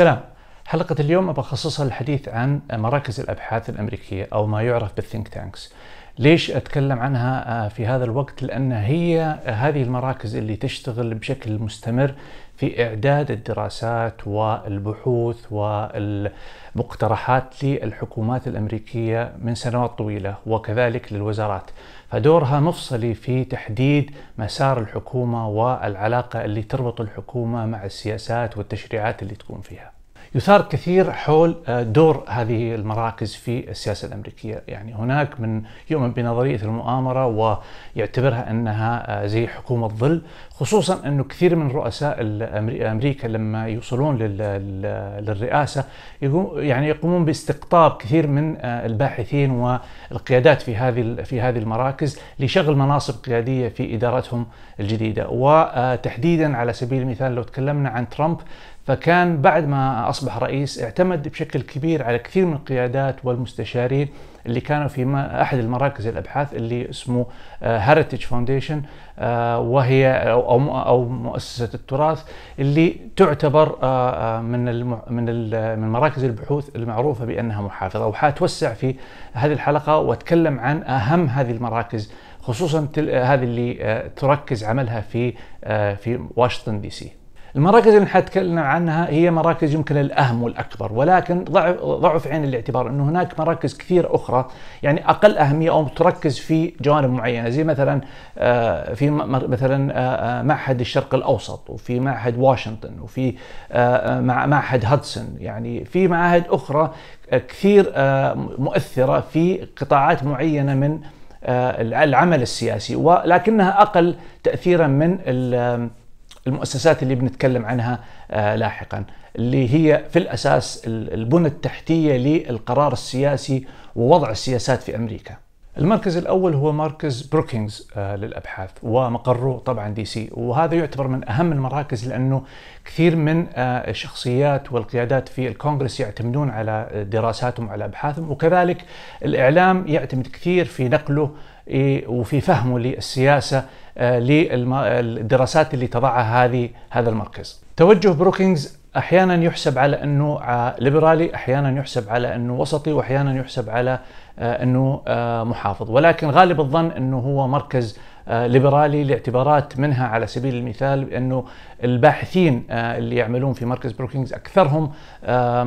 سلام حلقة اليوم بخصصها للحديث عن مراكز الأبحاث الأمريكية أو ما يعرف بالثينك تانكس ليش أتكلم عنها في هذا الوقت؟ لأن هي هذه المراكز اللي تشتغل بشكل مستمر في إعداد الدراسات والبحوث والمقترحات للحكومات الأمريكية من سنوات طويلة وكذلك للوزارات. فدورها مفصلي في تحديد مسار الحكومة والعلاقة اللي تربط الحكومة مع السياسات والتشريعات اللي تكون فيها. يثار كثير حول آه، دور هذه المراكز في السياسة الأمريكية، يعني هناك من يؤمن بنظرية المؤامرة ويعتبرها أنها آه، زي حكومة ظل، خصوصا أنه كثير من رؤساء أمريكا لما يوصلون للرئاسة يعني يقومون باستقطاب كثير من آه، الباحثين والقيادات في هذه في هذه المراكز لشغل مناصب قيادية في إدارتهم الجديدة، وتحديدا على سبيل المثال لو تكلمنا عن ترامب فكان بعد ما أصبح رئيس اعتمد بشكل كبير على كثير من القيادات والمستشارين اللي كانوا في أحد المراكز الأبحاث اللي اسمه هيريتج فاونديشن وهي أو مؤسسة التراث اللي تعتبر آه، آه، من من من مراكز البحوث المعروفة بأنها محافظة وحاتوسع في هذه الحلقة وأتكلم عن أهم هذه المراكز خصوصا هذه اللي آه، تركز عملها في في واشنطن دي سي. المراكز اللي حنتكلم عنها هي مراكز يمكن الأهم والأكبر ولكن ضعوا في عين الاعتبار إنه هناك مراكز كثيره أخرى يعني أقل أهمية أو تركز في جوانب معينة زي مثلا آه، في مثلا آه، آه، معهد الشرق الأوسط وفي معهد واشنطن وفي معهد هادسون يعني في معاهد أخرى كثير مؤثرة في قطاعات معينة من العمل السياسي ولكنها أقل تاثيرا من المؤسسات اللي بنتكلم عنها آه، لاحقا. اللي هي في الأساس البنى التحتية للقرار السياسي ووضع السياسات في أمريكا. المركز الأول هو مركز بروكينجز آه، للأبحاث ومقره طبعا دي سي. وهذا يعتبر من أهم المراكز لأنه كثير من آه، الشخصيات والقيادات في الكونغرس يعتمدون على دراساتهم وعلى أبحاثهم. وكذلك الإعلام يعتمد كثير في نقله وفي فهمه للسياسة آه، للدراسات اللي تضعها هذه هذا المركز. توجه بروكينجز أحيانا يحسب على أنه ليبرالي، أحيانا يحسب على أنه وسطي، وأحيانا يحسب على آه، أنه آه، محافظ، ولكن غالب الظن أنه هو مركز آه، ليبرالي لاعتبارات منها على سبيل المثال أنه الباحثين اللي يعملون في مركز بروكينجز أكثرهم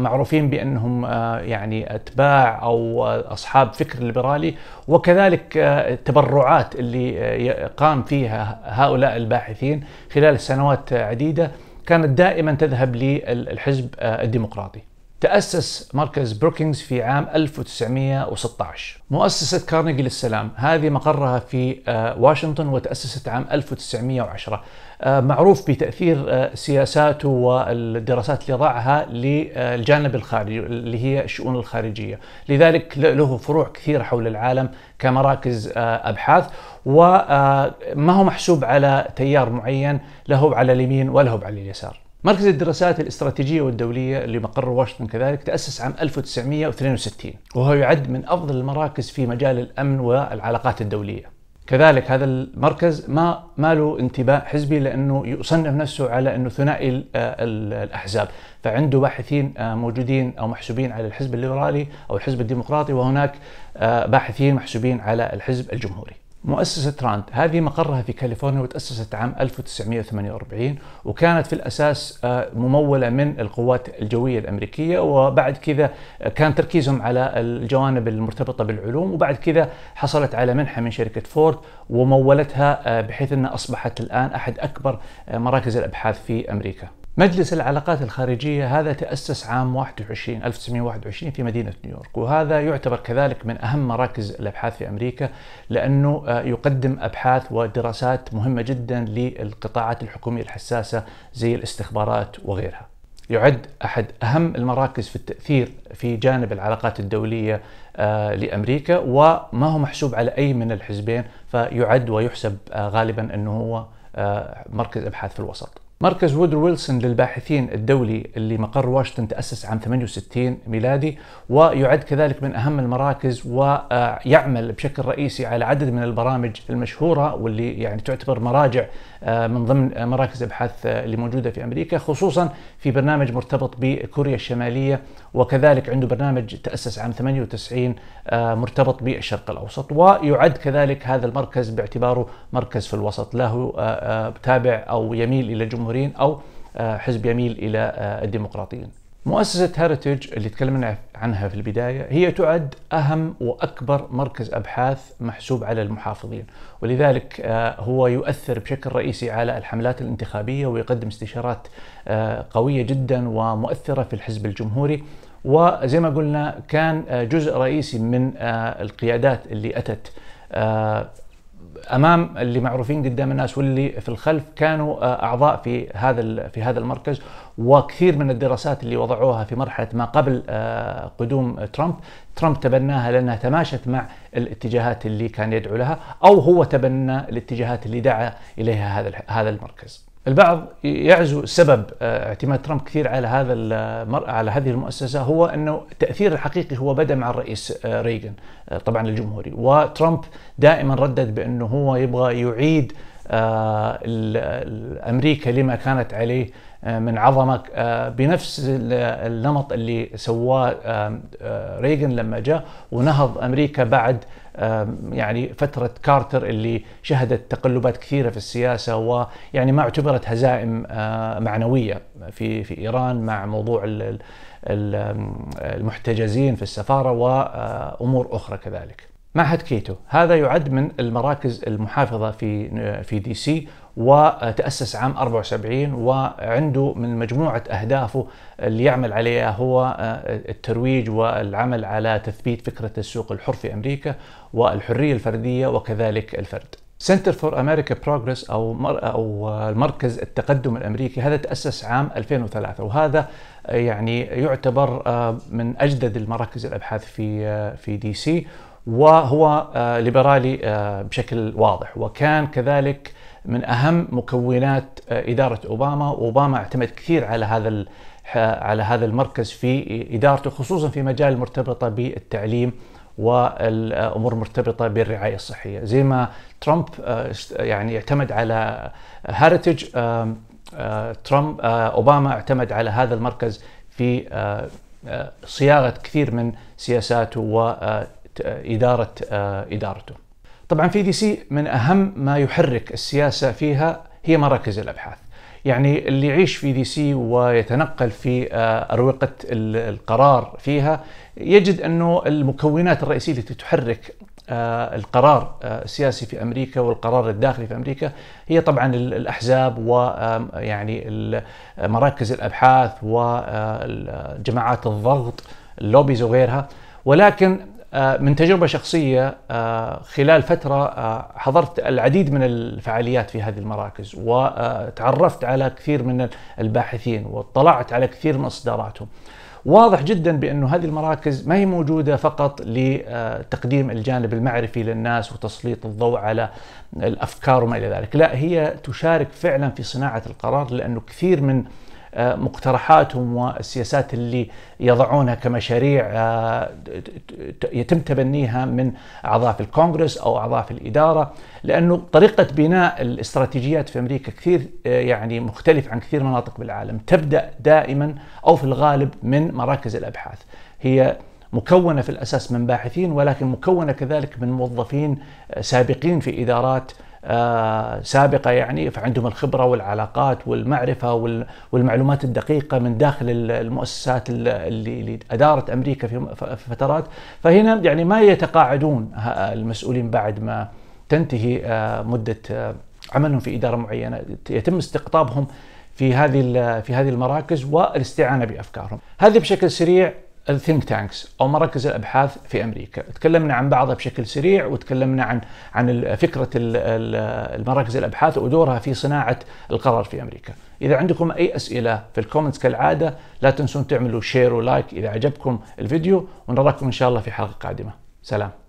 معروفين بأنهم يعني أتباع أو أصحاب فكر ليبرالي وكذلك التبرعات اللي قام فيها هؤلاء الباحثين خلال سنوات عديدة. كانت دائما تذهب للحزب الديمقراطي. تأسس مركز بروكينجز في عام 1916 مؤسسة كارنيجي للسلام هذه مقرها في آه، واشنطن وتأسست عام 1910 آه، معروف بتأثير آه، سياساته والدراسات اللي ضعها للجانب الخارجي اللي هي الشؤون الخارجية. لذلك له فروع كثيرة حول العالم كمراكز أبحاث وما هو محسوب على تيار معين له على اليمين وله على اليسار. مركز الدراسات الاستراتيجية والدولية اللي مقر واشنطن كذلك تأسس عام 1962 وهو يعد من أفضل المراكز في مجال الأمن والعلاقات الدولية. كذلك هذا المركز ما ما له انتماء حزبي لأنه يصنف نفسه على أنه ثنائي الأحزاب، فعنده باحثين آه، موجودين أو محسوبين على الحزب الليبرالي أو الحزب الديمقراطي وهناك آه، باحثين محسوبين على الحزب الجمهوري. مؤسسة راند. هذه مقرها في كاليفورنيا وتأسست عام 1948 وكانت في الأساس آه، ممولة من القوات الجوية الأمريكية وبعد كذا كان تركيزهم على الجوانب المرتبطة بالعلوم وبعد كذا حصلت على منحة من شركة فورد ومولتها آه، بحيث أنها أصبحت الآن أحد أكبر آه، مراكز الأبحاث في أمريكا. مجلس العلاقات الخارجية هذا تأسس عام 21 1921 في مدينة نيويورك. وهذا يعتبر كذلك من أهم مراكز الأبحاث في أمريكا لأنه آه، يقدم أبحاث ودراسات مهمة جدا للقطاعات الحكومية الحساسة زي الاستخبارات وغيرها. يعد أحد أهم المراكز في التأثير في جانب العلاقات الدولية آه، لأمريكا وما هو محسوب على أي من الحزبين فيعد ويحسب آه، غالبا أنه هو مركز أبحاث في الوسط. مركز وودرو ويلسون للباحثين الدولي اللي مقر واشنطن تأسس عام 68 ميلادي ويعد كذلك من أهم المراكز ويعمل بشكل رئيسي على عدد من البرامج المشهورة واللي يعني تعتبر مراجع من ضمن مراكز ابحاث اللي موجودة في أمريكا خصوصا في برنامج مرتبط بكوريا الشمالية وكذلك عنده برنامج تأسس عام 98 مرتبط بالشرق الأوسط ويعد كذلك هذا المركز باعتباره مركز في الوسط له تابع أو يميل إلى الجمهوريين أو حزب يميل إلى الديمقراطيين. مؤسسة هيريتج اللي تكلمنا عنها في البداية هي تعد أهم وأكبر مركز أبحاث محسوب على المحافظين. ولذلك آه، هو يؤثر بشكل رئيسي على الحملات الانتخابية ويقدم استشارات آه، قوية جدا ومؤثرة في الحزب الجمهوري. وزي ما قلنا كان آه، جزء رئيسي من القيادات اللي أتت أمام اللي معروفين قدام الناس واللي في الخلف كانوا أعضاء في هذا في هذا المركز. وكثير من الدراسات اللي وضعوها في مرحلة ما قبل آه، قدوم ترامب ترامب تبناها لأنها تماشت مع الاتجاهات اللي كان يدعو لها أو هو تبنى الاتجاهات اللي دعا إليها هذا هذا المركز. البعض يعزو سبب آه، اعتماد ترامب كثير على هذا على هذه المؤسسة هو أنه التاثير الحقيقي هو بدا مع الرئيس آه، ريغن آه، طبعا الجمهوري وترامب دائما ردد بأنه هو يبغى يعيد أمريكا لما كانت عليه من عظمه بنفس النمط اللي سواه ريغن لما جاء ونهض أمريكا بعد يعني فترة كارتر اللي شهدت تقلبات كثيرة في السياسة ويعني ما اعتبرت هزائم معنوية في في إيران مع موضوع المحتجزين في السفارة وأمور أخرى كذلك. معهد كيتو هذا يعد من المراكز المحافظة في في دي سي وتأسس عام 74 وعنده من مجموعة أهدافه اللي يعمل عليها هو آه، الترويج والعمل على تثبيت فكرة السوق الحر في أمريكا والحرية الفردية وكذلك الفرد. Center for American Progress أو أو مركز التقدم الأمريكي هذا تأسس عام 2003 وهذا يعني يعتبر آه، من أجدد المراكز الأبحاث في آه، في دي سي وهو ليبرالي بشكل واضح. وكان كذلك من أهم مكونات آه، إدارة أوباما. وأوباما اعتمد كثير على هذا على هذا المركز في إدارته خصوصا في مجال مرتبطة بالتعليم والأمور المرتبطه بالرعاية الصحية. زي ما ترامب آه، يعني اعتمد على هاريتج ترامب آه، أوباما اعتمد على هذا المركز في صياغة كثير من سياساته واداره إدارته. طبعا في دي سي من أهم ما يحرك السياسة فيها هي مراكز الأبحاث. يعني اللي يعيش في دي سي ويتنقل في آه، أروقة القرار فيها يجد أنه المكونات الرئيسية التي تحرك آه، القرار آه، السياسي في أمريكا والقرار الداخلي في أمريكا هي طبعا الأحزاب ويعني مراكز الأبحاث وجماعات الضغط اللوبيز وغيرها. ولكن آه، من تجربة شخصية آه، خلال فترة آه، حضرت العديد من الفعاليات في هذه المراكز وتعرفت على كثير من الباحثين واطلعت على كثير من إصداراتهم. واضح جدا بأنه هذه المراكز ما هي موجودة فقط لتقديم الجانب المعرفي للناس وتسليط الضوء على الأفكار وما إلى ذلك. لا هي تشارك فعلا في صناعة القرار لأنه كثير من مقترحاتهم والسياسات اللي يضعونها كمشاريع آه، يتم تبنيها من أعضاء في الكونغرس أو أعضاء في الإدارة لأنه طريقة بناء الاستراتيجيات في أمريكا كثير آه، يعني مختلف عن كثير مناطق بالعالم تبدأ دائما أو في الغالب من مراكز الأبحاث. هي مكونة في الأساس من باحثين ولكن مكونة كذلك من موظفين آه، سابقين في إدارات سابقة يعني فعندهم الخبرة والعلاقات والمعرفة والمعلومات الدقيقة من داخل المؤسسات اللي أدارت أمريكا في فترات. فهنا يعني ما يتقاعدون المسؤولين بعد ما تنتهي آه، مدة آه، عملهم في إدارة معينة. يتم استقطابهم في هذه في هذه المراكز والإستعانة بأفكارهم. هذه بشكل سريع ال think tanks أو مراكز الأبحاث في أمريكا، تكلمنا عن بعضها بشكل سريع وتكلمنا عن عن فكرة المراكز الأبحاث ودورها في صناعة القرار في أمريكا. إذا عندكم أي أسئلة في ال comments كالعادة لا تنسون تعملوا share و like إذا عجبكم الفيديو ونراكم إن شاء الله في حلقة قادمة. سلام.